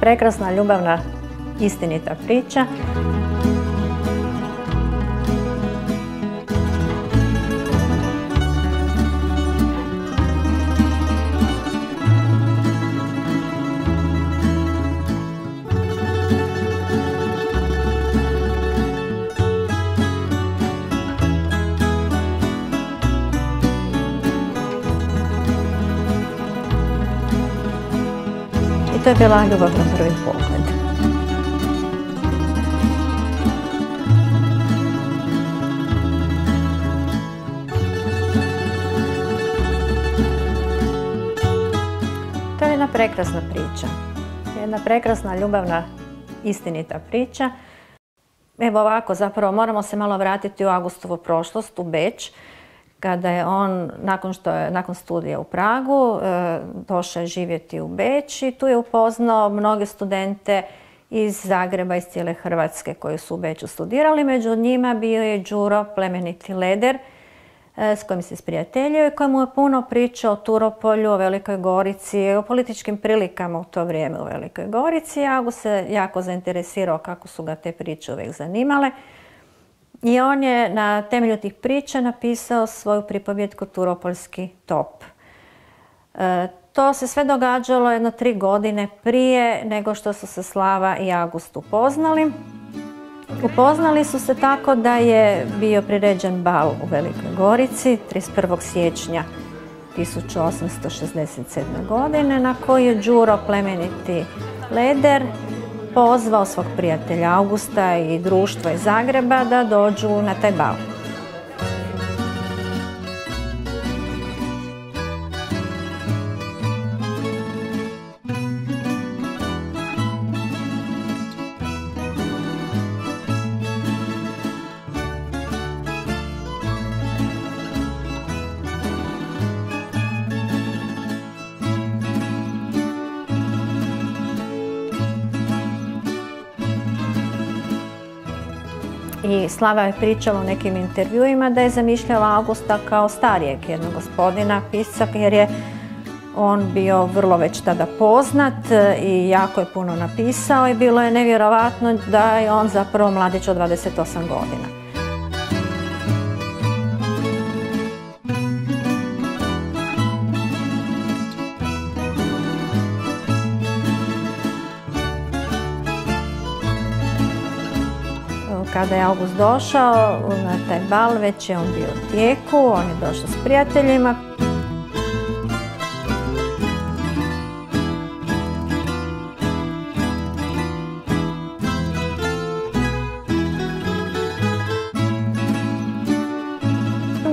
prekrasna ljubavna istinita priča. To je bila ljubav na prvi pogled. To je jedna prekrasna priča. Jedna prekrasna ljubavna istinita priča. Evo ovako, zapravo moramo se malo vratiti u Augustovu prošlost, u Beč, kada je on, nakon što je, nakon studija u Pragu, e, došao je živjeti u Beč i tu je upoznao mnoge studente iz Zagreba, iz cijele Hrvatske koji su u Beču studirali. Među njima bio je Đuro, plemeniti leder, e, s kojim se sprijateljio i kojemu je puno pričao o Turopolju, o Velikoj Gorici, o političkim prilikama u to vrijeme u Velikoj Gorici. August se jako zainteresirao kako su ga te priče uvijek zanimale. I on je na temelju tih priča napisao svoju pripovjetku Turopoljski top. E, to se sve događalo jedno tri godine prije nego što su se Slava i August upoznali. Upoznali su se tako da je bio priređen bal u Velikoj Gorici 31. siječnja 1867. godine na koji je Đuro plemeniti leder pozvao svog prijatelja Augusta i društva iz Zagreba da dođu na taj bal. Slava je pričala u nekim intervjuima da je zamišljala Augusta kao starijeg jednog gospodina, pisca, jer je on bio vrlo već tada poznat i jako je puno napisao i bilo je nevjerovatno da je on zapravo mladić od 28 godina. Kada je August došao na taj bal, već je on bio u tijeku, on je došao s prijateljima.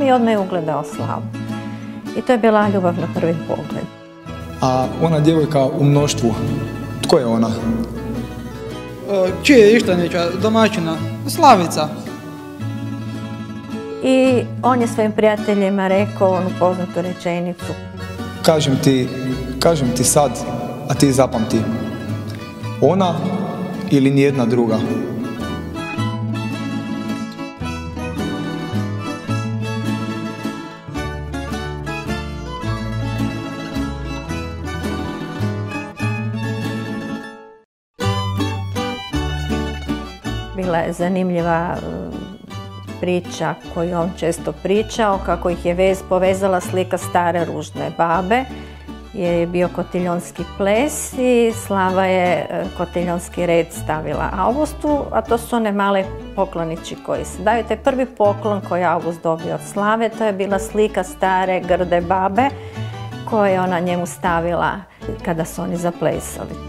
I odmah je ugledao Slavu. I to je bila ljubav na prvi pogled. A ona djevojka u mnoštvu, tko je ona? Čije je Ištanića, domaćina? Slavica. I on je svojim prijateljima rekao onu poznatu rečenicu. Kažem ti, kažem ti sad, a ti zapamti. Ona ili nijedna druga. Zanimljiva e, priča koju on često pričao, kako ih je vez povezala slika stare ružne babe, je bio kotiljonski ples i Slava je e, kotiljonski red stavila Augustu, a to su one male poklonići koji se daju. Taj prvi poklon koji je August dobio od Slave, to je bila slika stare grde babe koju je ona njemu stavila kada su oni zaplesali.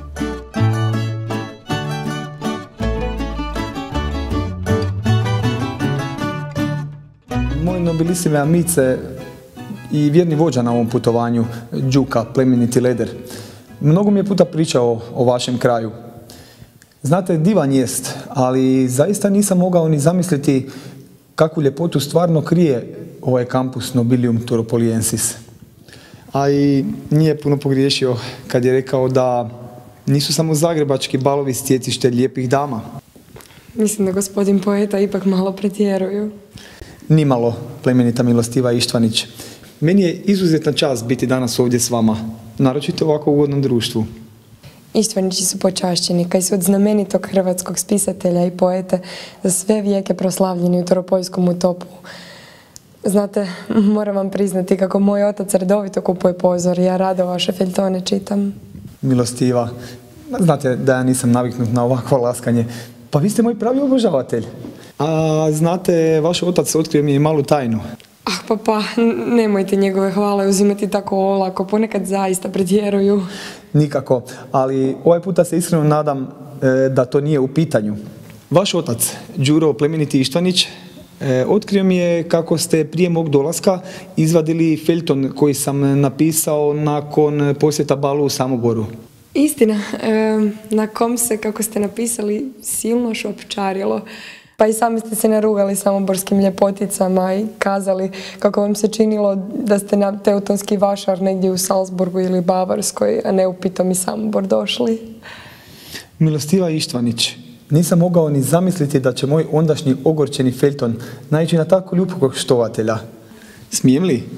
Moj nobilissime amice i vjerni vođa na ovom putovanju, Đuka, plemeniti leder. Mnogo mi je puta pričao o vašem kraju. Znate, divan jest, ali zaista nisam mogao ni zamisliti kakvu ljepotu stvarno krije ovaj kampus Nobilium Turopoliensis. A i nije puno pogriješio kad je rekao da nisu samo zagrebački balovi stjecište lijepih dama. Mislim da gospodin poeta ipak malo pretjeruju. Nimalo, plemenita milostiva Ištvanić. Meni je izuzetna čast biti danas ovdje s vama, naročito u ovako ugodnom društvu. Ištvanići su počašćeni, kaj su od znamenitog hrvatskog spisatelja i poete za sve vijeke proslavljeni u Toropojskom utopu. Znate, moram vam priznati kako moj otac redovito kupuje pozor, ja rado vaše feljtone čitam. Milostiva, znate da ja nisam naviknut na ovakvo laskanje. Pa vi ste moj pravi obožavatelj. A znate, vaš otac otkrio mi je malu tajnu. Ah, pa pa, nemojte njegove hvale uzimati tako olako, ponekad zaista pretjeruju. Nikako, ali ovaj puta se iskreno nadam e, da to nije u pitanju. Vaš otac, Đuro Plemeniti Ištvanić, e, otkrio mi je kako ste prije mog dolaska izvadili felton koji sam napisao nakon posjeta balu u Samoboru. Istina, na kom se, kako ste napisali, silno šopčarilo. Pa i sami ste se narugali samoborskim ljepoticama i kazali kako vam se činilo da ste na teutonski vašar negdje u Salzburgu ili Bavarskoj, a ne u Pitom i Samobor došli. Milostiva Ištvanić, nisam mogao ni zamisliti da će moj ondašnji ogorčeni Felton naići na tako ljubokog štovatelja. Smijem li?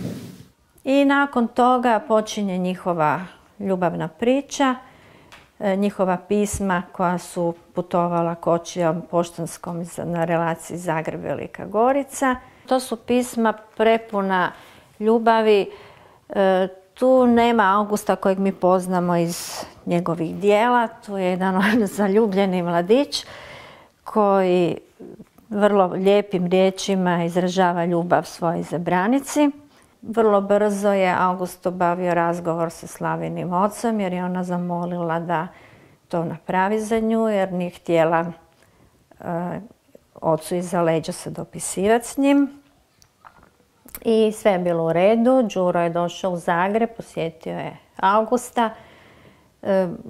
I nakon toga počinje njihova ljubavna priča. E, njihova pisma koja su putovala kočijom poštanskom na relaciji Zagreb-Velika Gorica. To su pisma prepuna ljubavi. E, tu nema Augusta kojeg mi poznamo iz njegovih dijela. Tu je jedan zaljubljeni mladić koji vrlo lijepim riječima izražava ljubav svojoj zabranici. Vrlo brzo je August obavio razgovor sa Slavinim ocem jer je ona zamolila da to napravi za nju jer nije htjela uh, ocu iza leđa se dopisivati s njim. I sve je bilo u redu. Đuro je došao u Zagreb, posjetio je Augusta.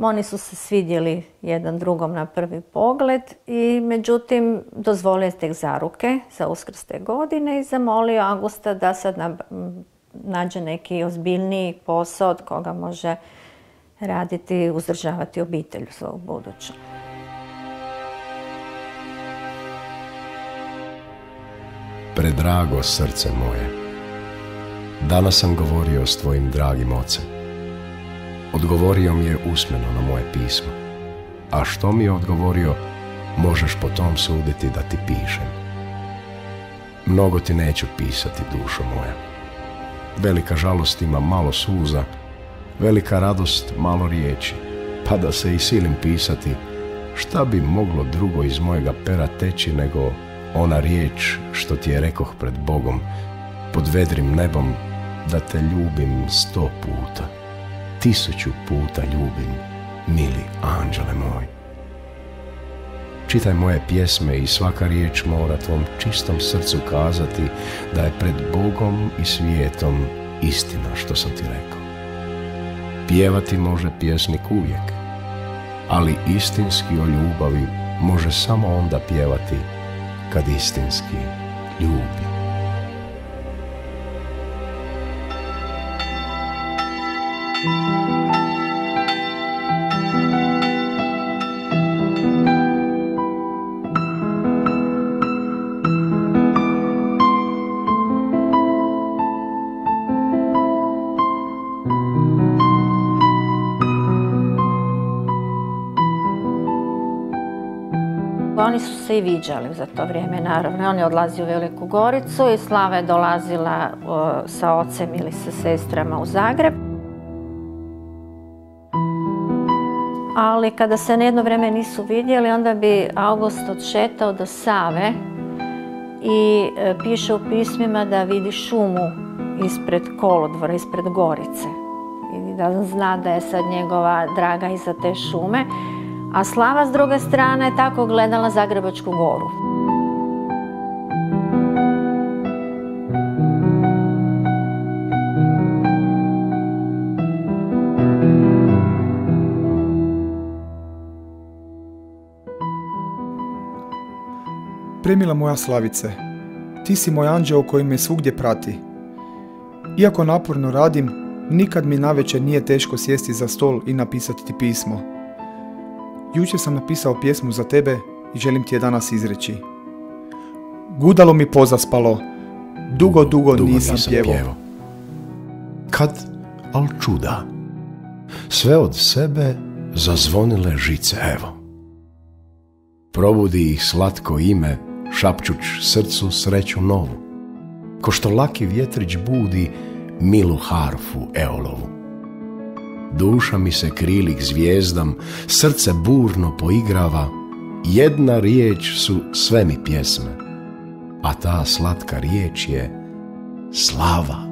Oni su se svidjeli jedan drugom na prvi pogled i međutim dozvolio tek zaruke za uskrste godine i zamolio Augusta da sad nađe neki ozbiljniji posao od koga može raditi, uzdržavati obitelju svog buduću. Predrago srce moje, danas sam govorio s tvojim dragim ocem Odgovorio mi je usmeno na moje pismo. A što mi je odgovorio, možeš po tom suditi da ti pišem. Mnogo ti neću pisati, dušo moja. Velika žalost ima malo suza, velika radost malo riječi, pa da se i silim pisati, šta bi moglo drugo iz mojega pera teći nego ona riječ što ti je rekoh pred Bogom, pod vedrim nebom, da te ljubim sto puta tisuću puta ljubim, mili anđele moj. Čitaj moje pjesme i svaka riječ mora tvom čistom srcu kazati da je pred Bogom i svijetom istina što sam ti rekao. Pjevati može pjesnik uvijek, ali istinski o ljubavi može samo onda pjevati kad istinski ljubi. Se i viđali za to vrijeme, naravno. On je odlazio u Veliku Goricu i Slava je dolazila sa ocem ili sa sestrama u Zagreb. Ali kada se na jedno vrijeme nisu vidjeli, onda bi August odšetao do Save i e, piše u pismima da vidi šumu ispred kolodvora, ispred Gorice. I da zna da je sad njegova draga iza te šume a Slava s druge strane tako gledala Zagrebačku goru. Premila moja Slavice, ti si moj anđeo koji me svugdje prati. Iako naporno radim, nikad mi navečer nije teško sjesti za stol i napisati ti pismo. Jučer sam napisao pjesmu za tebe i želim ti je danas izreći. Gudalo mi pozaspalo, dugo, dugo, dugo nisam, nisam pjevao. Kad, al čuda, sve od sebe zazvonile žice evo. Probudi ih slatko ime, šapčuć srcu sreću novu, ko što laki vjetrić budi milu harfu eolovu. Duša mi se krilih zvijezdam, srce burno poigrava, jedna riječ su sve mi pjesme, a ta slatka riječ je slava.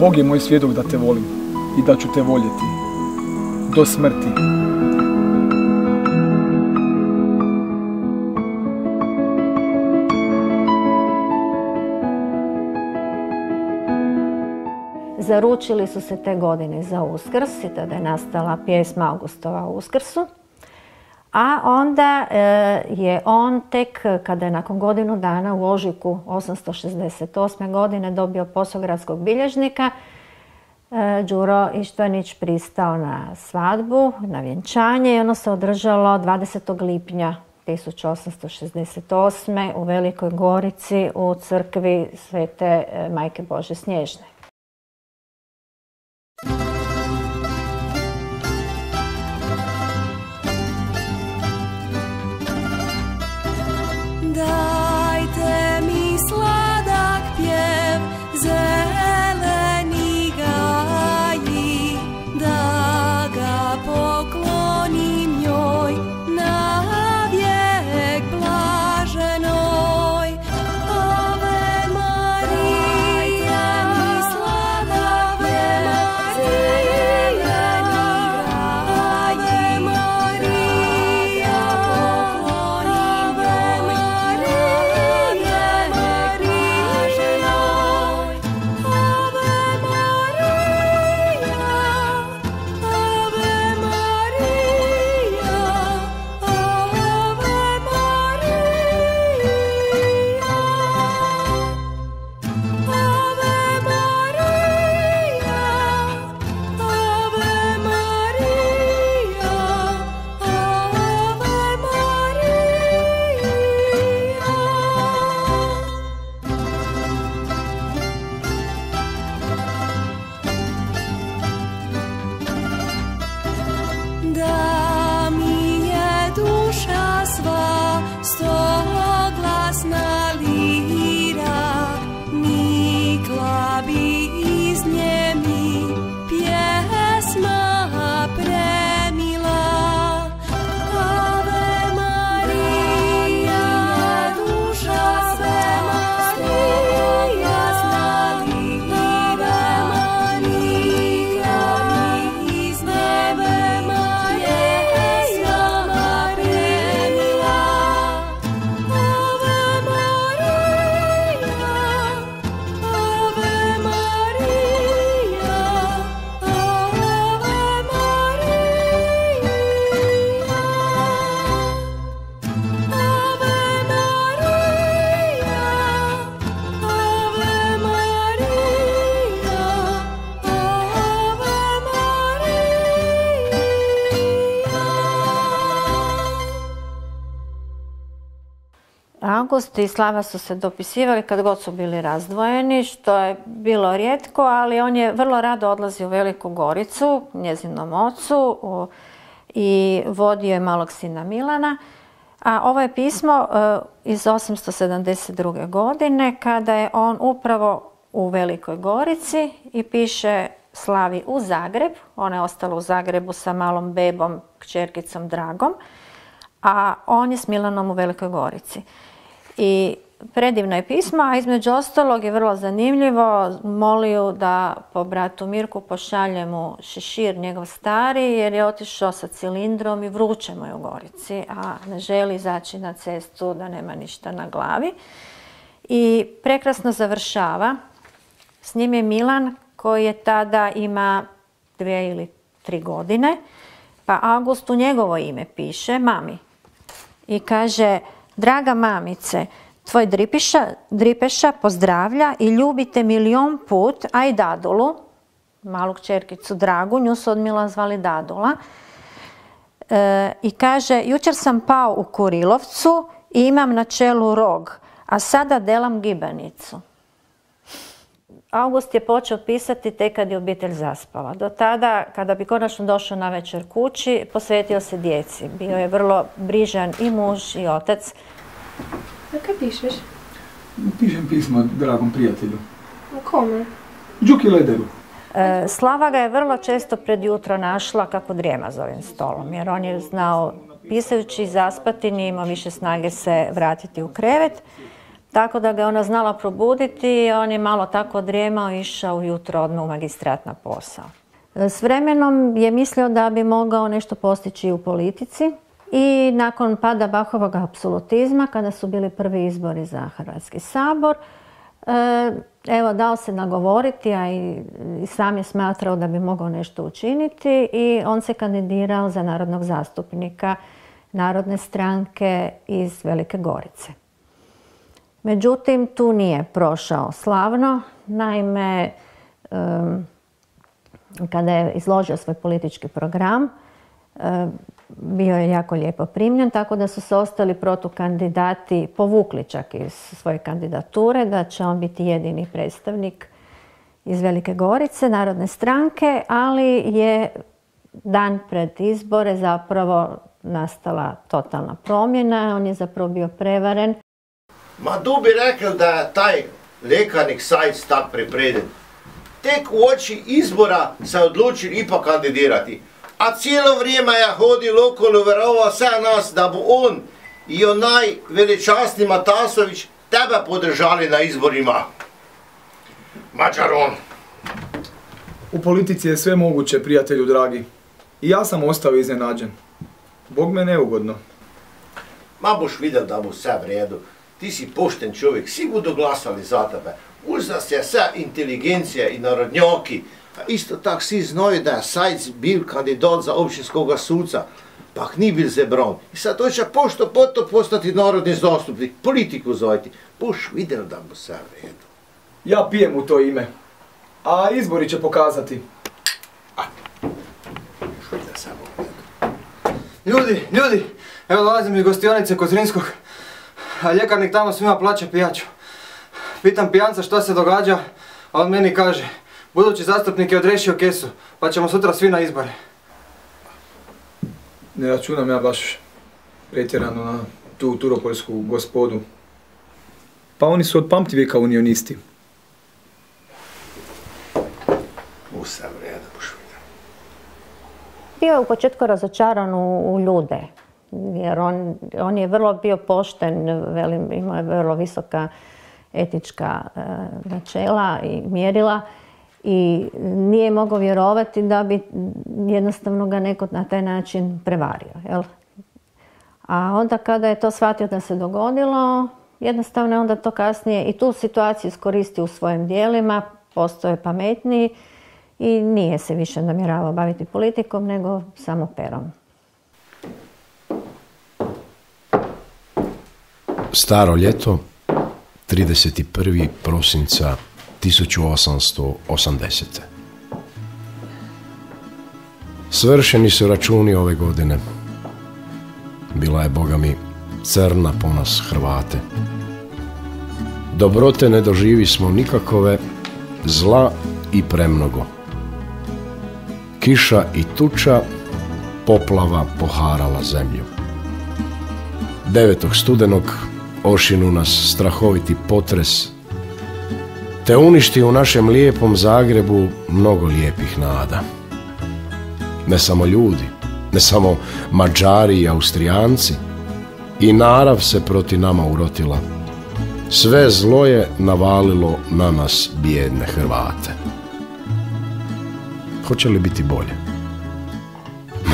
Bog je moj svjedok da te volim i da ću te voljeti. Do smrti. Zaručili su se te godine za Uskrs i tada je nastala pjesma Augustova Uskrsu. A onda e, je on tek kada je nakon godinu dana u ožiku 868. godine dobio posao gradskog bilježnika, e, Đuro Ištvanić pristao na svadbu, na vjenčanje i ono se održalo 20. lipnja 1868. u Velikoj Gorici u crkvi Svete e, Majke Bože Snježne. August i Slava su se dopisivali kad god su bili razdvojeni, što je bilo rijetko, ali on je vrlo rado odlazio u Veliku Goricu, njezinom ocu, i vodio je malog sina Milana. A ovo je pismo e, iz 872. godine kada je on upravo u Velikoj Gorici i piše Slavi u Zagreb. Ona je ostala u Zagrebu sa malom bebom, kćerkicom Dragom, a on je s Milanom u Velikoj Gorici. I predivno je pismo, a između ostalog je vrlo zanimljivo, molio da po bratu Mirku pošalje mu šešir njegov stari jer je otišao sa cilindrom i vruće mu je u Gorici, a ne želi izaći na cestu da nema ništa na glavi. I prekrasno završava. S njim je Milan koji je tada ima dvije ili tri godine, pa August u njegovo ime piše mami i kaže Draga mamice, tvoj dripiša, dripeša pozdravlja i ljubite milion put, a i Dadulu, malu čerkicu Dragu, nju su odmila zvali Dadula, e, i kaže, jučer sam pao u Kurilovcu i imam na čelu rog, a sada delam gibanicu. August je počeo pisati tek kad je obitelj zaspala. Do tada, kada bi konačno došao na večer kući, posvetio se djeci. Bio je vrlo brižan i muž i otac. A kaj pišeš? Pišem pismo dragom prijatelju. A kome? Đuki Lederu. E, Slava ga je vrlo često pred jutro našla kako drijema za ovim stolom, jer on je znao pisajući zaspati, nije imao više snage se vratiti u krevet. Tako da ga je ona znala probuditi i on je malo tako drijemao i išao ujutro odmah u magistrat na posao. E, S vremenom je mislio da bi mogao nešto postići u politici i nakon pada Bahovog apsolutizma, kada su bili prvi izbori za Hrvatski sabor, e, evo dao se nagovoriti, a i sam je smatrao da bi mogao nešto učiniti i on se kandidirao za narodnog zastupnika Narodne stranke iz Velike Gorice. Međutim, tu nije prošao slavno. Naime, kada je izložio svoj politički program, bio je jako lijepo primljen, tako da su se ostali protukandidati povukli čak iz svoje kandidature, da će on biti jedini predstavnik iz Velike Gorice, Narodne stranke, ali je dan pred izbore zapravo nastala totalna promjena. On je zapravo bio prevaren. Ma tu bi rekel, da je taj lekanik sajc tak pripreden. Tek u oči izbora se odlučil ipak kandidirati. A cijelo vrijeme je hodil okolo, verovao sve nas, da bo on i onaj veličasni Matasović tebe podržali na izborima. Mađar on. U politici je sve moguće, prijatelju dragi. I ja sam ostao iznenađen. Bog me neugodno. Ma boš vidjel da bo sve v redu. Ti si pošten čovjek, svi budu glasali za tebe. Uz nas je vse inteligencija i narodnjaki. A isto tak svi znaju da je Sajc bil kandidat za općinskoga suca. Pak ni bil zebron. I sad hoće pošto poto postati narodni zastupnik, politiku zajti. Boš vidjel da sve v redu. Ja pijem u to ime. A izbori će pokazati. Redu. Ljudi, ljudi, evo dolazim iz gostionice Kozrinskog, a ljekarnik tamo svima plaća pijaču. Pitam pijanca što se događa, a on meni kaže, budući zastupnik je odrešio kesu, pa ćemo sutra svi na izbore. Ne računam ja baš pretjerano na tu turopoljsku gospodu. Pa oni su od pamtivijeka unionisti. U sve v redu, boš vidjel. Bio je u početku razočaran u, u ljude, jer on, je vrlo bio pošten, velim, imao je vrlo visoka etička e, načela i mjerila i nije mogao vjerovati da bi jednostavno ga neko na taj način prevario. Jel? A onda kada je to shvatio da se dogodilo, jednostavno je onda to kasnije i tu situaciju iskoristio u svojim dijelima, postao je pametniji i nije se više namjeravao baviti politikom, nego samo perom. Staro ljeto, 31. prosinca 1880. Svršeni su računi ove godine. Bila je, boga mi, crna po nas Hrvate. Dobrote ne doživi smo nikakove, zla i premnogo. Kiša i tuča, poplava poharala zemlju. 9. studenog ošinu nas strahoviti potres, te uništi u našem lijepom Zagrebu mnogo lijepih nada. Ne samo ljudi, ne samo Mađari i Austrijanci, i narav se proti nama urotila. Sve zlo je navalilo na nas bijedne Hrvate. Hoće li biti bolje?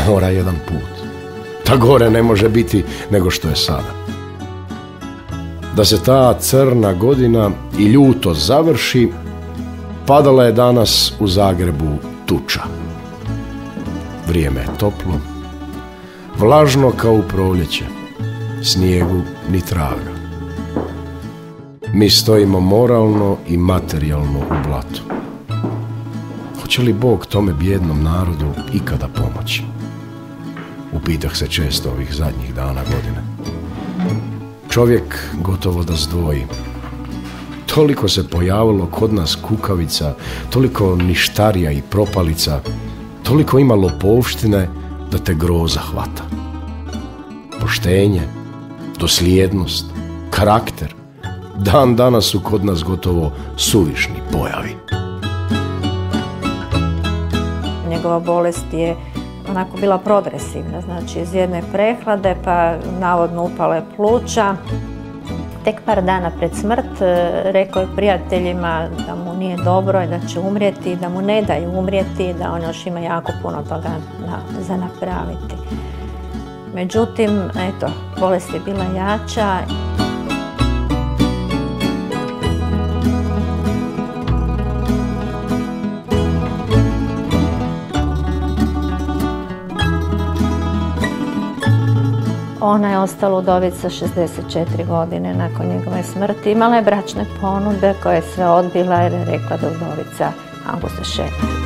Mora jedan put. Ta gore ne može biti nego što je sada da se ta crna godina i ljuto završi, padala je danas u Zagrebu tuča. Vrijeme je toplo, vlažno kao u proljeće, snijegu ni traga. Mi stojimo moralno i materijalno u blatu. Hoće li Bog tome bijednom narodu ikada pomoći? Upitah se često ovih zadnjih dana godine. Čovjek gotovo da zdvoji. Toliko se pojavilo kod nas kukavica, toliko ništarija i propalica, toliko ima lopovštine da te groza hvata. Poštenje, dosljednost, karakter, dan danas su kod nas gotovo suvišni pojavi. Njegova bolest je onako bila progresivna, znači iz jedne prehlade pa navodno upale pluća. Tek par dana pred smrt e, rekao je prijateljima da mu nije dobro i da će umrijeti, da mu ne daju umrijeti, da on još ima jako puno toga za napraviti. Međutim, eto, bolest je bila jača. Ona je ostala udovica 64 godine nakon njegove smrti. Imala je bračne ponude koje je sve odbila jer je rekla da udovica Augusta Šepa.